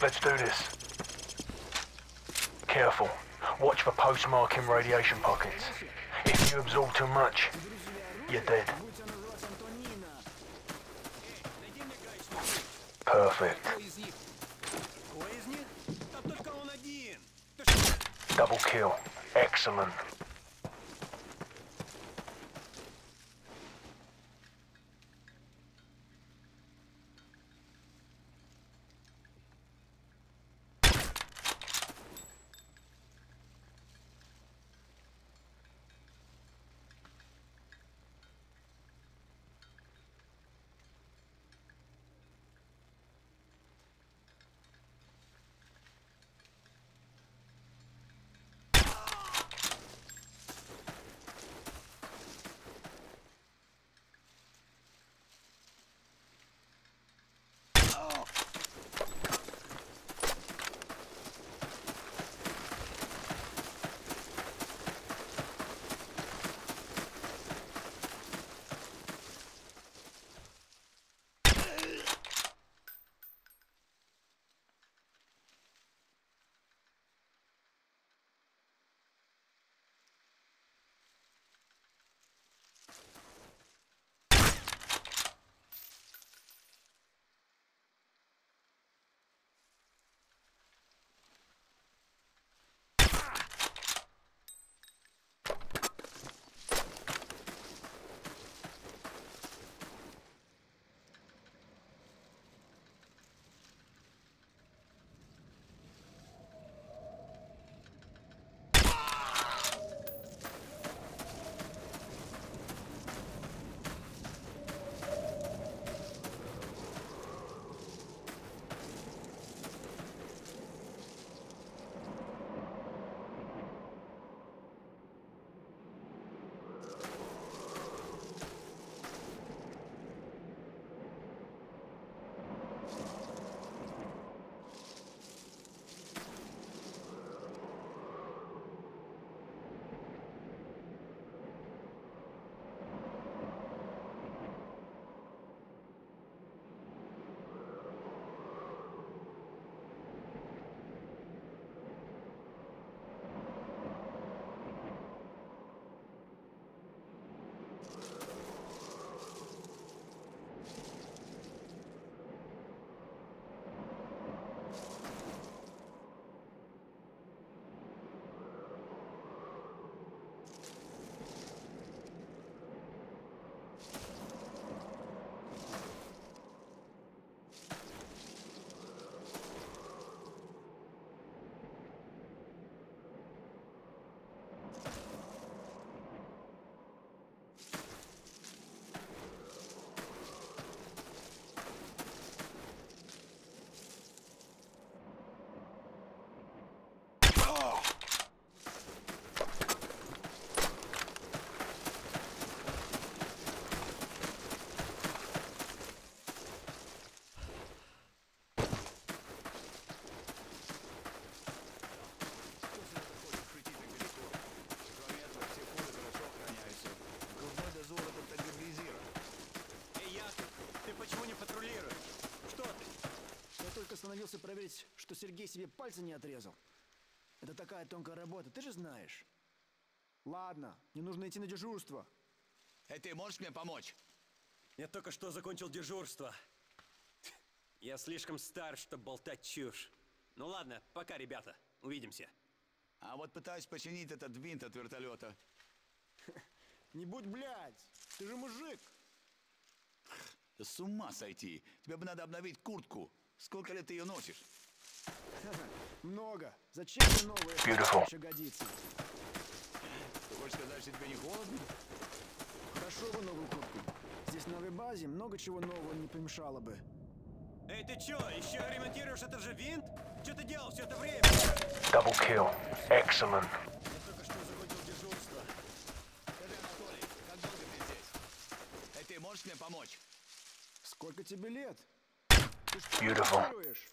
Let's do this. Careful. Watch for post-marking radiation pockets. If you absorb too much, you're dead. Perfect. Double kill. Excellent. Что Сергей себе пальцы не отрезал. Это такая тонкая работа, ты же знаешь. Ладно, не нужно идти на дежурство. Эй, ты можешь мне помочь? Я только что закончил дежурство. Я слишком стар, чтобы болтать чушь. Ну ладно, пока, ребята. Увидимся. А вот пытаюсь починить этот винт от вертолета. Не будь блядь, ты же мужик. С ума сойти. Тебе бы надо обновить куртку. Сколько лет ты ее носишь? Много. Зачем мне новая? Beautiful. Еще годится. Ты хочешь сказать, что тебе не холодно? Хорошо бы новую куртку. Здесь на новой базе много чего нового не помешало бы. Эй, ты чё, еще ремонтируешь этот же винт? Что ты делал все это время? Double kill. Excellent. Можешь мне помочь? Сколько тебе лет? Ты что, Beautiful. планируешь?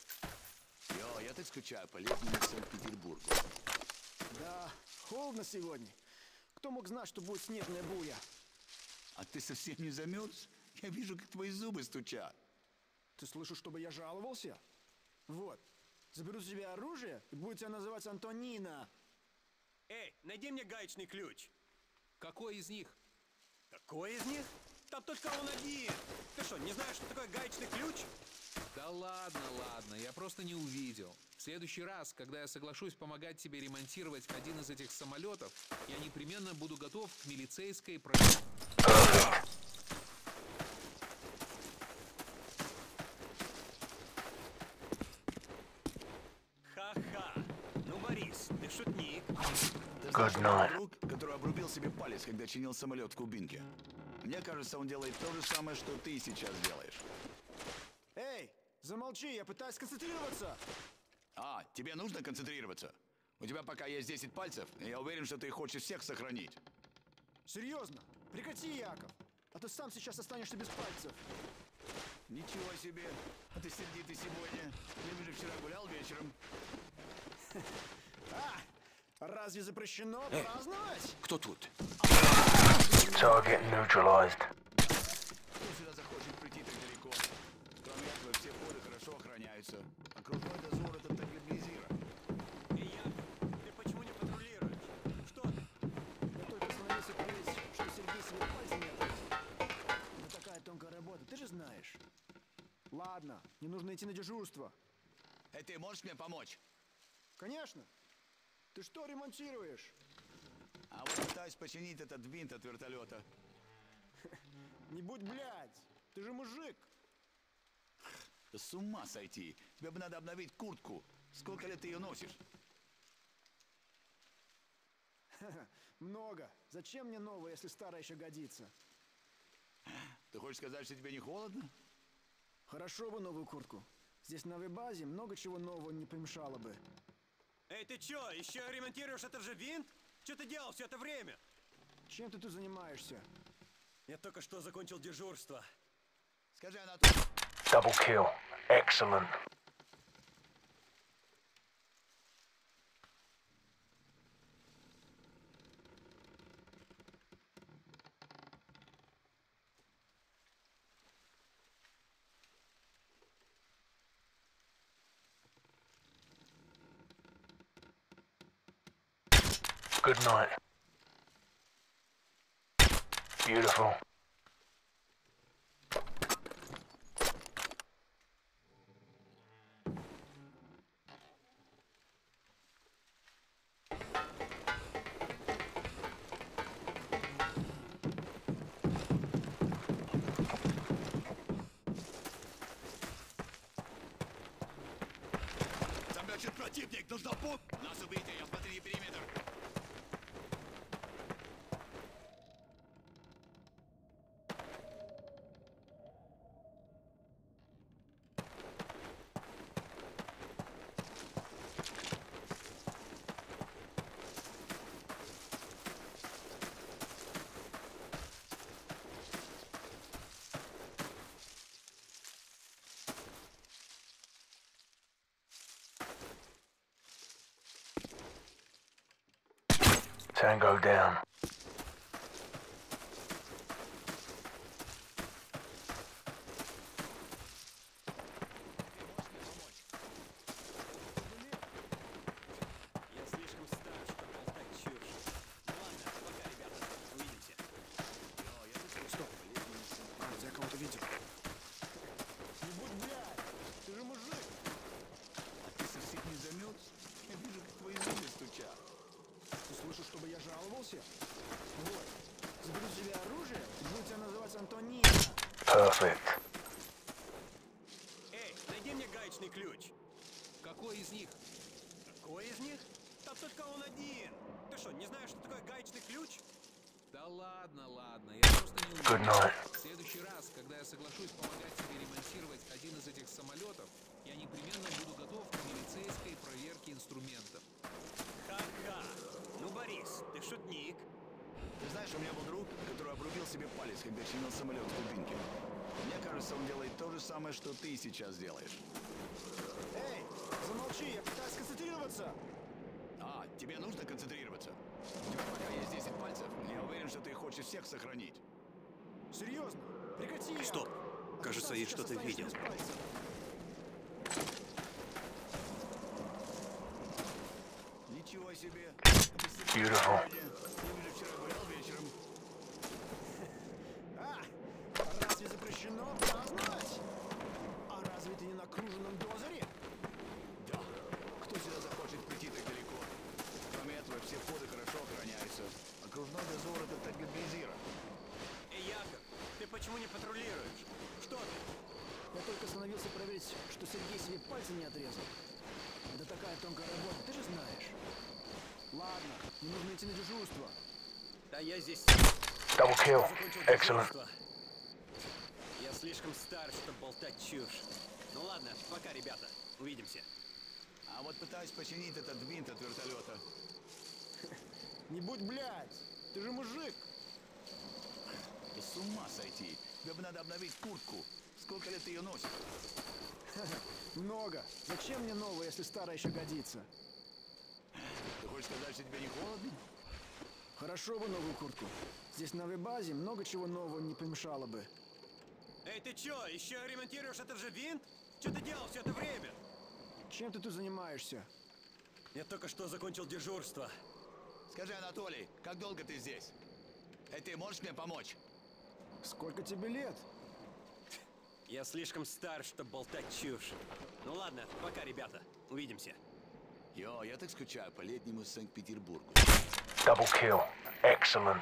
Йо, я так скучаю по летнему Санкт-Петербургу. Да, холодно сегодня. Кто мог знать, что будет снежная буя? А ты совсем не замерз? Я вижу, как твои зубы стучат. Ты слышишь, чтобы я жаловался? Вот. Заберу себе оружие и буду тебя называть Антонина. Эй, найди мне гаечный ключ. Какой из них? Какой из них? Там только он один. Ты что, не знаешь, что такое гаечный ключ? Да ладно, ладно, я просто не увидел. В следующий раз, когда я соглашусь помогать тебе ремонтировать один из этих самолетов, я непременно буду готов к милицейской проверке. Ха-ха. Ну, Борис, ты шутник. Ты Good night. друг, который обрубил себе палец, когда чинил самолет в Кубинке. Мне кажется, он делает то же самое, что ты сейчас делаешь. Замолчи, я пытаюсь сконцентрироваться. А, тебе нужно концентрироваться. У тебя пока есть 10 пальцев, и я уверен, что ты хочешь всех сохранить. Серьезно, прекрати, Яков. А то сам сейчас останешься без пальцев. Ничего себе. А ты сердитый сегодня. Я вижу, вчера гулял вечером. А, разве запрещено праздновать? Кто тут? Target neutralized. Охраняются. Окружной дозор это так легализирован. Эй, Яков, ты почему не патрулируешь? Что ты? Я только остановился проверить, что Сергей себе пальцы не отрезал. Это такая тонкая работа, ты же знаешь. Ладно, не нужно идти на дежурство. Эй, ты можешь мне помочь? Конечно. Ты что ремонтируешь? А вот пытаюсь починить этот винт от вертолета. Не будь блядь, ты же мужик. С ума сойти. Тебе бы надо обновить куртку. Сколько лет ты ее носишь? Много. Зачем мне новое, если старое еще годится? Ты хочешь сказать, что тебе не холодно? Хорошо бы новую куртку. Здесь на новой базе много чего нового не помешало бы. Эй, ты чё, еще ремонтируешь этот же винт? Что ты делал все это время? Чем ты тут занимаешься? Я только что закончил дежурство. Скажи, Анатолий. Double kill. Excellent. Good night. Beautiful. Значит противник, пом... Нас убейте, я смотри периметр. Tango down. Жаловался? Вот. Себе оружие тебя называть Антонина. Perfect. Эй, найди мне гаечный ключ. Какой из них? Какой из них? Там только он один. Ты что, не знаешь, что такое гаечный ключ? Да ладно, ладно, я просто не night. В следующий раз, когда я соглашусь помогать тебе ремонтировать один из этих самолетов, я непременно буду готов к милицейской проверке инструментов. Ха-ха. Ну, Борис, ты шутник. Ты знаешь, у меня был друг, который обрубил себе палец, когда чинил самолет в Кубинке. Мне кажется, он делает то же самое, что ты сейчас делаешь. Эй, замолчи, концентрироваться! А, тебе нужно концентрироваться? У тебя пока есть 10 пальцев, я уверен, что ты хочешь всех сохранить. Серьезно? Прекрати! Стоп. То Кажется, я что-то видел. Beautiful. Да я здесь Double kill. Excellent. Я слишком стар, чтобы болтать чушь. Ну ладно, пока, ребята. Увидимся. А вот пытаюсь починить этот винт от вертолета. Не будь блядь, ты же мужик. Ты с ума сойти. Тебе бы надо обновить куртку. Сколько лет ты ее носишь? Много. Зачем мне новое, если старое еще годится? Ты хочешь сказать, что тебе не холодно? Хорошо бы новую куртку. Здесь на новой базе много чего нового не помешало бы. Эй, ты чё, еще ремонтируешь этот же винт? Что ты делал все это время? Чем ты тут занимаешься? Я только что закончил дежурство. Скажи, Анатолий, как долго ты здесь? Эй, ты можешь мне помочь? Сколько тебе лет? Я слишком стар, чтобы болтать чушь. Ну ладно, пока, ребята. Увидимся. Йо, я так скучаю по летнему Санкт-Петербургу. Double kill. Excellent.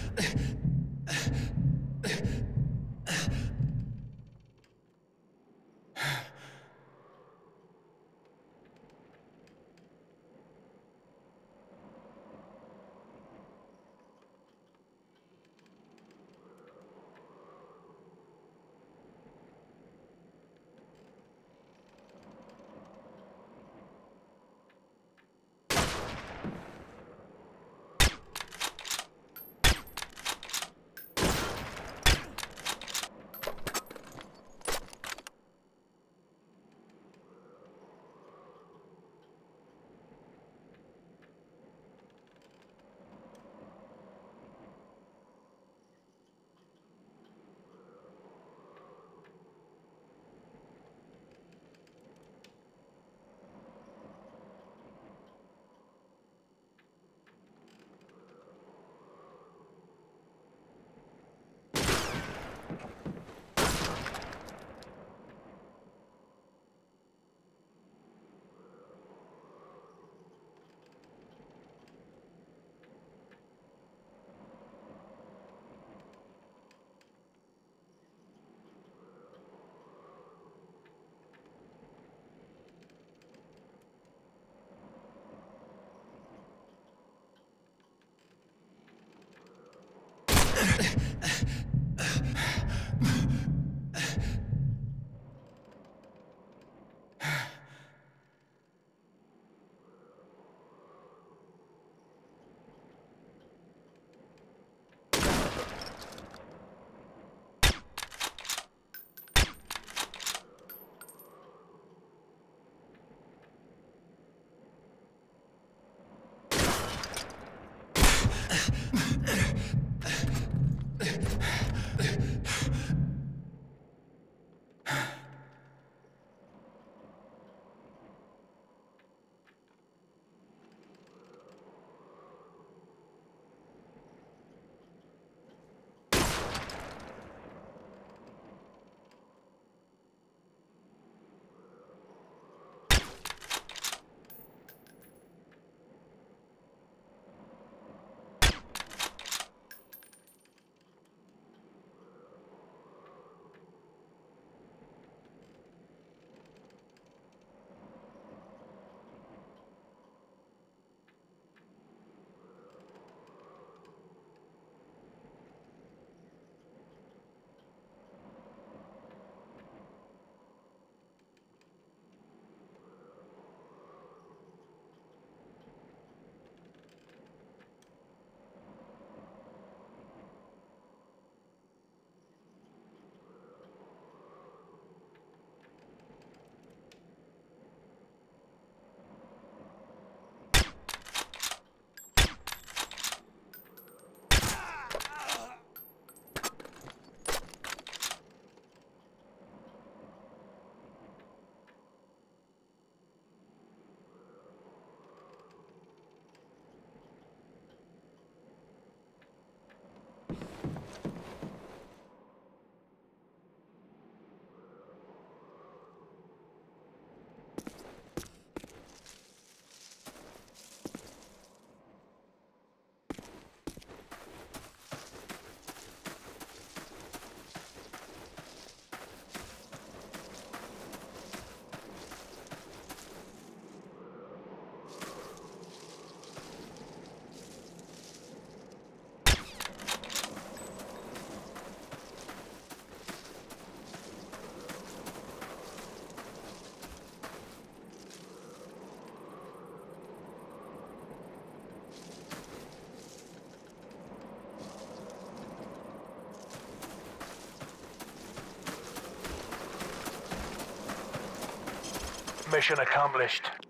Mission accomplished.